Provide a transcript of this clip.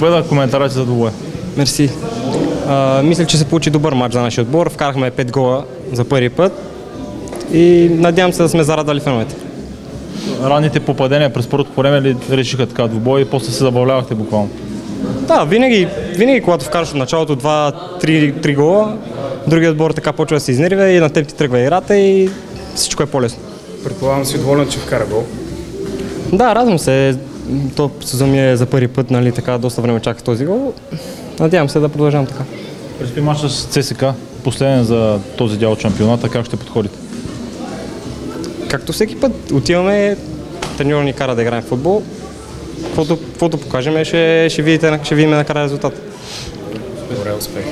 Бъда коментарите за двубоя. Мерси. А, мисля, че се получи добър матч за нашия отбор. Вкарахме 5 гола за първи път и надявам се да сме зарадали феновете. Ранните попадения през първото време ли решиха така двубой и после се забавлявахте буквално? Да, винаги, винаги когато вкараш от началото 2-3 гола, другият отбор така почва да се изнервя и на теб ти тръгва играта и всичко е по-лесно. Предполагам си доволен, че вкара гол. Да, радвам се. То сезон ми е за първи път, нали, така доста време чаках този гол. Надявам се да продължавам така. Предстои матча с ЦСК, последен за този дял от шампионата. Как ще подходите? Както всеки път, отиваме, треньор ни кара да играем в футбол. Каквото, каквото покажем, ще, ще, видите, ще видим накрая резултат. Добре, успех.